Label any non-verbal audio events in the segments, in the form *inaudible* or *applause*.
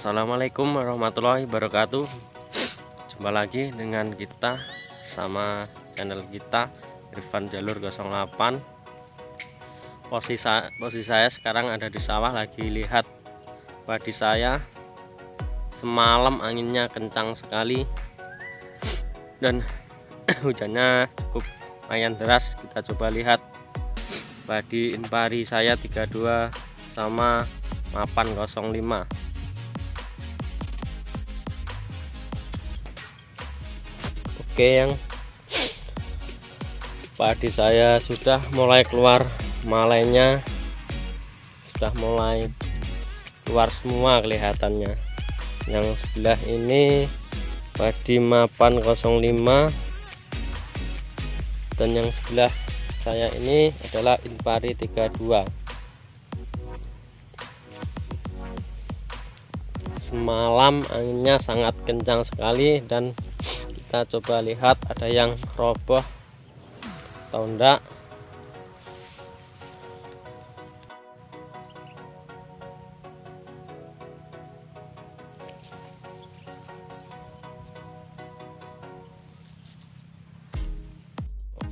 Assalamualaikum warahmatullahi wabarakatuh. Jumpa lagi dengan kita Sama channel kita Irfan Jalur 08 Posisi posisi saya sekarang ada di sawah Lagi lihat padi saya. Semalam anginnya kencang sekali Dan *clears throat* hujannya cukup lumayan deras. Kita coba lihat Padi impari saya 32 sama mapan 05 oke yang padi saya sudah mulai keluar malainya. Sudah mulai keluar semua kelihatannya. Yang sebelah ini padi mapan 05 dan yang sebelah saya ini adalah impari 32 semalam anginnya sangat kencang sekali dan kita coba lihat ada yang roboh atau enggak.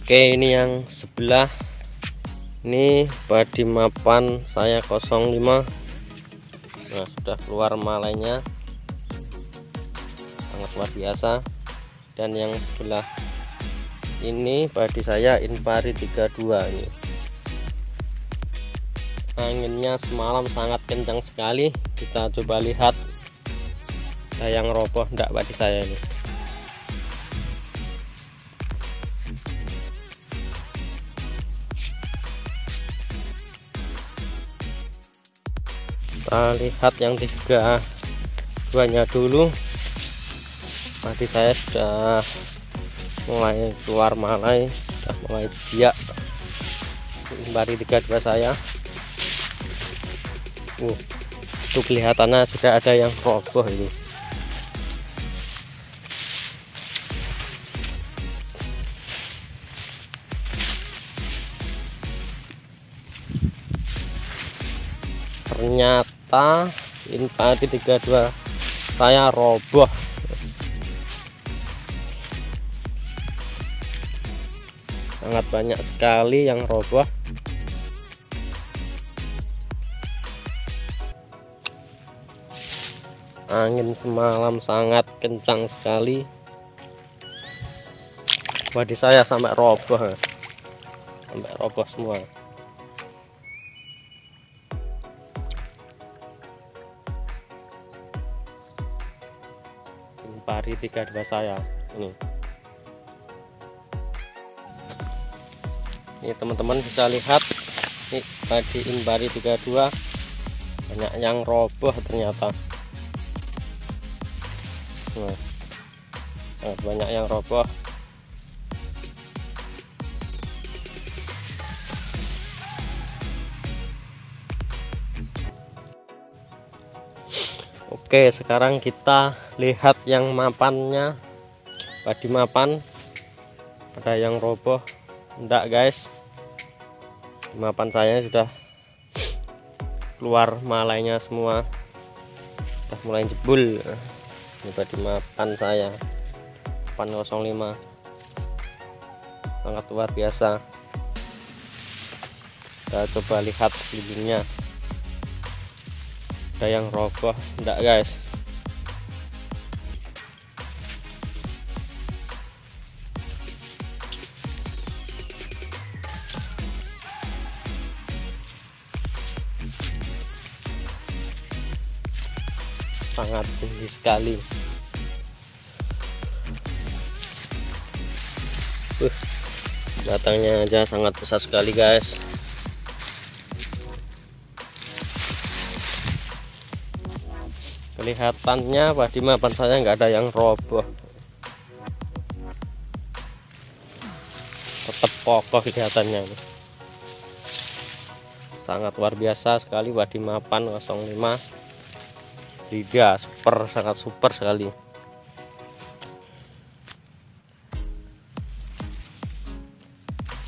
Oke ini yang sebelah. Ini body mapan saya 05 nah sudah keluar malainya. Sangat luar biasa dan yang sebelah ini padi saya Inpari 32 ini. Anginnya semalam sangat kencang sekali. Kita coba lihat. Yang roboh enggak padi saya ini. Kita lihat yang tiga duanya dulu padi saya sudah mulai keluar malai sudah mulai biak tiga 32 saya. Uh, itu kelihatannya sudah ada yang roboh ini. Ternyata infati 32 saya roboh sangat banyak sekali yang roboh. Angin semalam sangat kencang sekali. Wadi saya sampai roboh. Sampai roboh semua. Pari 32 saya. Ini ini teman-teman bisa lihat ini padi imbari 32 banyak yang roboh ternyata. Nah, sangat banyak yang roboh. Oke sekarang kita lihat yang mapannya. Padi mapan ada yang roboh enggak guys. Mapan saya sudah keluar malainya semua. Sudah mulai jebul. Coba di mapan saya. 805 sangat luar biasa. Kita coba lihat videonya ada yang roboh. Enggak guys sangat tinggi sekali. Uh, batangnya aja sangat besar sekali guys. Kelihatannya padi mapan saya nggak ada yang roboh? Tetap kokoh kelihatannya sangat luar biasa sekali padi mapan 05 liga super sangat super sekali.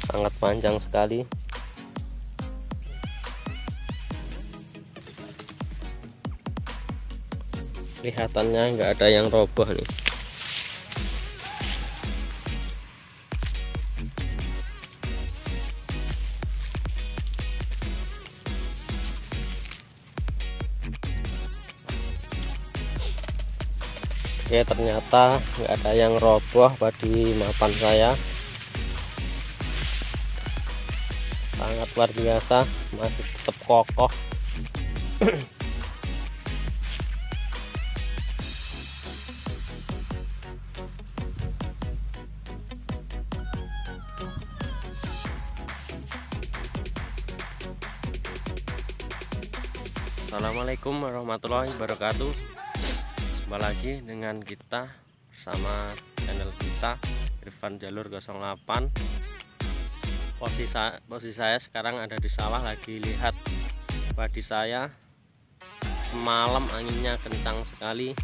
Sangat panjang sekali. Kelihatannya nggak ada yang roboh nih Oke ternyata nggak ada yang roboh padi mapan saya. Sangat luar biasa masih tetap kokoh. Assalamualaikum warahmatullahi wabarakatuh Jumpa lagi dengan kita Bersama channel kita Irfan Jalur 08 Posisi, posisi saya sekarang ada di sawah Lagi lihat padi saya. Semalam anginnya kencang sekali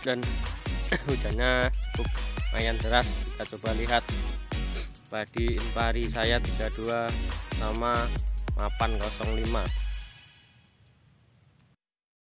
Dan *coughs* hujannya cukup lumayan deras. Kita coba lihat Padi impari saya 32 sama mapan 05